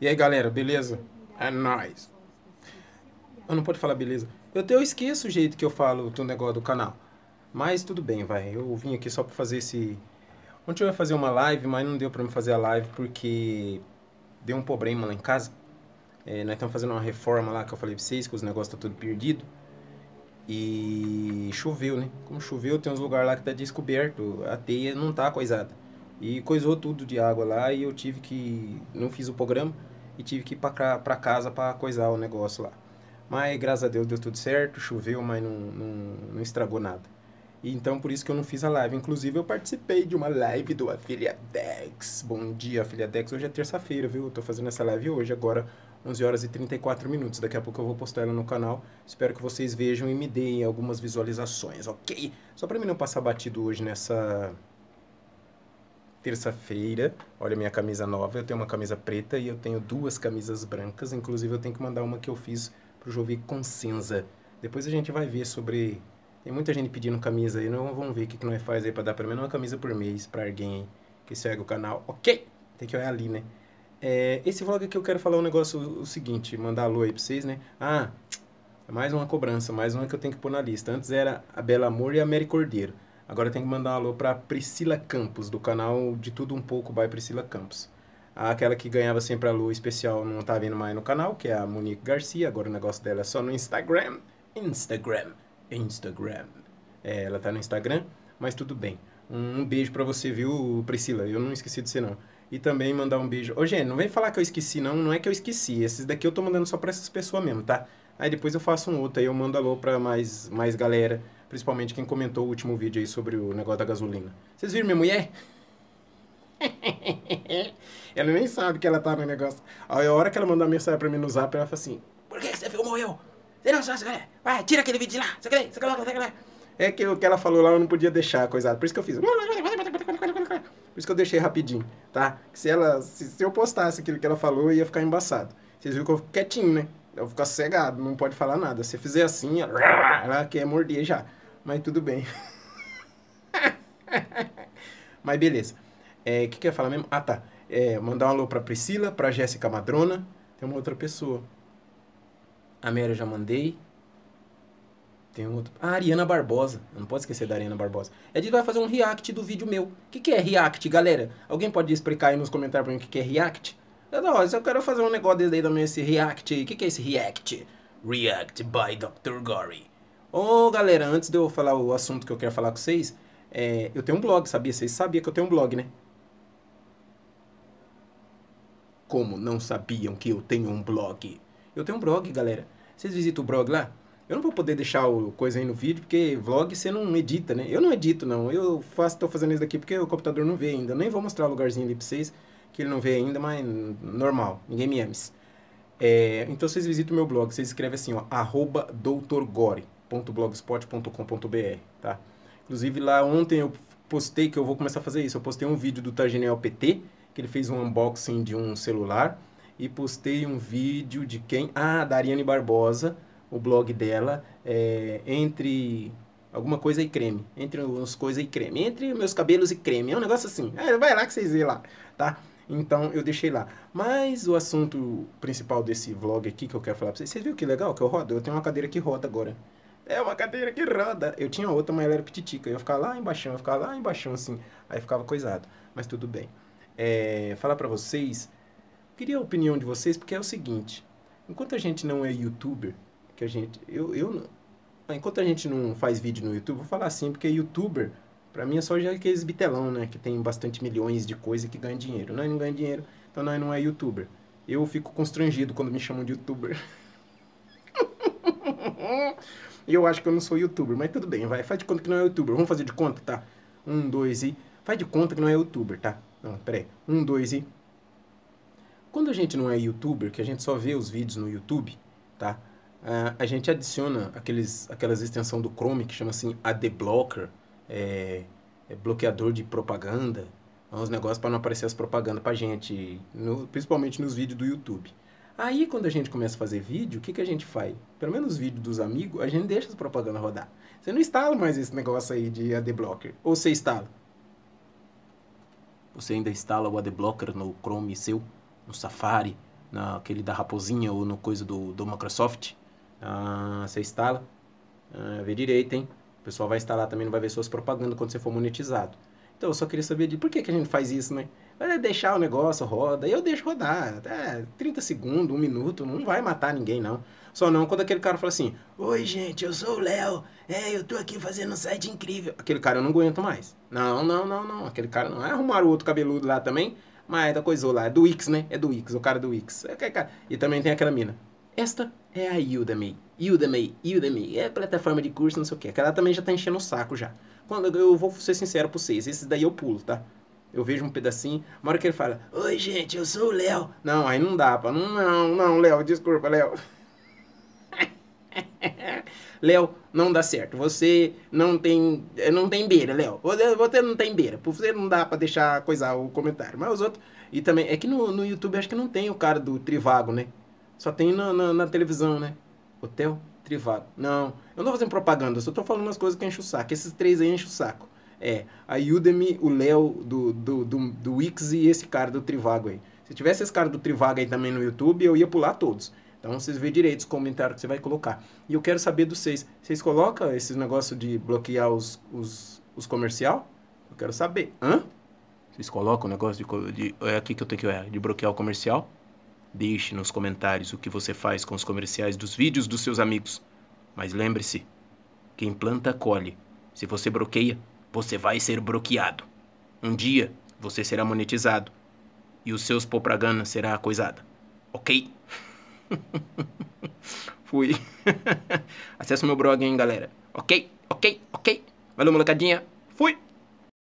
E aí, galera, beleza? É nóis. Eu não pode falar beleza. Eu, eu esqueço o jeito que eu falo do negócio do canal. Mas tudo bem, vai. Eu vim aqui só pra fazer esse... Ontem eu ia fazer uma live, mas não deu pra me fazer a live porque deu um problema lá em casa. É, nós estamos fazendo uma reforma lá que eu falei pra vocês, que os negócios tá tudo perdido. E choveu, né? Como choveu, tem uns lugares lá que tá descoberto. A teia não tá coisada. E coisou tudo de água lá e eu tive que... Não fiz o programa e tive que ir pra casa pra coisar o negócio lá. Mas graças a Deus deu tudo certo, choveu, mas não, não, não estragou nada. E então por isso que eu não fiz a live. Inclusive eu participei de uma live do Afiliadex. Bom dia, Afiliadex. Hoje é terça-feira, viu? Eu tô fazendo essa live hoje, agora 11 horas e 34 minutos. Daqui a pouco eu vou postar ela no canal. Espero que vocês vejam e me deem algumas visualizações, ok? Só para mim não passar batido hoje nessa terça-feira. Olha minha camisa nova. Eu tenho uma camisa preta e eu tenho duas camisas brancas. Inclusive eu tenho que mandar uma que eu fiz pro Jovi com cinza. Depois a gente vai ver sobre... Tem muita gente pedindo camisa aí, não vamos ver o que, que nós faz aí para dar pelo menos uma camisa por mês para alguém que segue o canal. Ok? Tem que olhar ali, né? É, esse vlog aqui eu quero falar um negócio o, seguinte, mandar alô aí pra vocês, né? Ah, mais uma cobrança, mais uma que eu tenho que pôr na lista. Antes era a Bela Amor e a Mary Cordeiro. Agora tenho que mandar um alô pra Priscila Campos, do canal De Tudo Um Pouco by Priscila Campos. Aquela que ganhava sempre a lua especial não tá vindo mais no canal, que é a Monique Garcia. Agora o negócio dela é só no Instagram. Instagram. Instagram. É, ela tá no Instagram, mas tudo bem. Um, um beijo para você, viu, Priscila? Eu não esqueci de você, não. E também mandar um beijo. Ô, gente, não vem falar que eu esqueci, não. Não é que eu esqueci. Esses daqui eu tô mandando só pra essas pessoas mesmo, tá? Aí depois eu faço um outro, aí eu mando alô pra mais, mais galera. Principalmente quem comentou o último vídeo aí sobre o negócio da gasolina. Vocês viram minha mulher? ela nem sabe que ela tá no negócio. Aí a hora que ela mandou uma mensagem pra mim no zap, ela fala assim: Por que você filmou eu? Você não sabe, Vai, tira aquele vídeo de lá. Você quer, você quer, você quer. É que o que ela falou lá eu não podia deixar coisado. Por isso que eu fiz. Por isso que eu deixei rapidinho, tá? Se ela se, se eu postasse aquilo que ela falou, ia ficar embaçado. Vocês viram que eu fico quietinho, né? Eu vou ficar cegado, não pode falar nada. Se fizer assim, ela, ela quer morder já. Mas tudo bem. Mas beleza. É, o que, que eu ia falar mesmo? Ah, tá. É, mandar um alô pra Priscila, pra Jéssica Madrona. Tem uma outra pessoa. A eu já mandei. Tem um outro. Ah, Ariana Barbosa. não pode esquecer da Ariana Barbosa. A gente vai fazer um react do vídeo meu. O que, que é react, galera? Alguém pode explicar aí nos comentários pra mim o que, que é react? Eu, não, eu quero fazer um negócio desse aí também, esse react. O que, que é esse react? React by Dr. Gory. Ô, oh, galera, antes de eu falar o assunto que eu quero falar com vocês, é, eu tenho um blog, sabia? Vocês sabiam que eu tenho um blog, né? Como não sabiam que eu tenho um blog? Eu tenho um blog, galera. Vocês visitam o blog lá? Eu não vou poder deixar o coisa aí no vídeo, porque vlog você não edita, né? Eu não edito, não. Eu faço, tô fazendo isso daqui porque o computador não vê ainda. Nem vou mostrar o lugarzinho ali pra vocês, que ele não vê ainda, mas normal. Ninguém me ames. É, então vocês visitam o meu blog. Vocês escrevem assim, ó, arroba doutorgore.blogspot.com.br, tá? Inclusive lá ontem eu postei que eu vou começar a fazer isso. Eu postei um vídeo do Targinel PT, que ele fez um unboxing de um celular e postei um vídeo de quem? Ah, da Ariane Barbosa, o blog dela, é, entre alguma coisa e creme, entre umas coisas e creme, entre meus cabelos e creme, é um negócio assim. É, vai lá que vocês vê lá, tá? Então eu deixei lá. Mas o assunto principal desse vlog aqui que eu quero falar pra vocês, vocês viram que legal que eu rodo? Eu tenho uma cadeira que roda agora. É uma cadeira que roda. Eu tinha outra, mas ela era pititica. Eu ficar lá embaixo, eu ficar lá embaixo assim. Aí ficava coisado. Mas tudo bem. É, falar pra vocês Queria a opinião de vocês, porque é o seguinte: enquanto a gente não é youtuber, que a gente. Eu, eu, enquanto a gente não faz vídeo no YouTube, vou falar assim, porque youtuber, pra mim é só já aqueles bitelão, né? Que tem bastante milhões de coisas que ganham dinheiro. Nós não ganhamos dinheiro, então nós não é youtuber. Eu fico constrangido quando me chamam de youtuber. E eu acho que eu não sou youtuber, mas tudo bem, vai. Faz de conta que não é youtuber. Vamos fazer de conta, tá? Um, dois e. Faz de conta que não é youtuber, tá? Não, peraí. Um, dois e. Quando a gente não é youtuber, que a gente só vê os vídeos no YouTube, tá? Uh, a gente adiciona aqueles, aquelas extensão do Chrome que chama assim AdBlocker, é, é bloqueador de propaganda, uns negócios para não aparecer as propagandas pra gente, no, principalmente nos vídeos do YouTube. Aí, quando a gente começa a fazer vídeo, o que, que a gente faz? Pelo menos os vídeos dos amigos, a gente deixa as propagandas rodar. Você não instala mais esse negócio aí de AdBlocker. Ou você instala? Você ainda instala o AdBlocker no Chrome seu? no Safari, naquele da raposinha ou no coisa do, do Microsoft. Ah, você instala, ah, vê direito, hein? O pessoal vai instalar também, não vai ver suas propagandas quando você for monetizado. Então, eu só queria saber de por que, que a gente faz isso, né? Vai deixar o negócio, roda, eu deixo rodar. Até 30 segundos, um minuto, não vai matar ninguém, não. Só não quando aquele cara fala assim: Oi, gente, eu sou o Léo. É, eu tô aqui fazendo um site incrível. Aquele cara eu não aguento mais. Não, não, não, não. Aquele cara não. É arrumar o outro cabeludo lá também. Mas é da coisa lá. É do Wix, né? É do Wix, o cara do Wix. É. E também tem aquela mina. Esta é a Udemy. Udemy, Udemy. É plataforma de curso, não sei o que. Aquela também já tá enchendo o saco já. Quando eu vou ser sincero pra vocês, esses daí eu pulo, tá? Eu vejo um pedacinho, uma hora que ele fala, Oi, gente, eu sou o Léo. Não, aí não dá, pá. Não, não, Léo, desculpa, Léo. Léo, não dá certo. Você não tem, não tem beira, Léo. Você não tem beira. Por você não dá para deixar coisar o comentário. Mas os outros. E também, é que no, no YouTube acho que não tem o cara do Trivago, né? Só tem na, na, na televisão, né? Hotel Trivago. Não, eu não tô fazendo propaganda, eu só tô falando umas coisas que enchem o saco. Esses três aí enchem o saco. É, a Udemy, o Léo do, do, do, do Wix e esse cara do Trivago aí. Se tivesse esse cara do Trivago aí também no YouTube, eu ia pular todos. Então vocês vê direito os comentários que você vai colocar. E eu quero saber dos vocês. Vocês colocam esse negócio de bloquear os, os, os comercial? Eu quero saber. Hã? Vocês colocam o negócio de, de. É aqui que eu tenho que é, de bloquear o comercial? Deixe nos comentários o que você faz com os comerciais dos vídeos dos seus amigos. Mas lembre-se: quem planta, colhe. Se você bloqueia, você vai ser bloqueado. Um dia você será monetizado e os seus propaganda será coisada. Ok? Fui. Acesse meu blog, hein, galera. Ok, ok, ok. Valeu, molecadinha. Fui.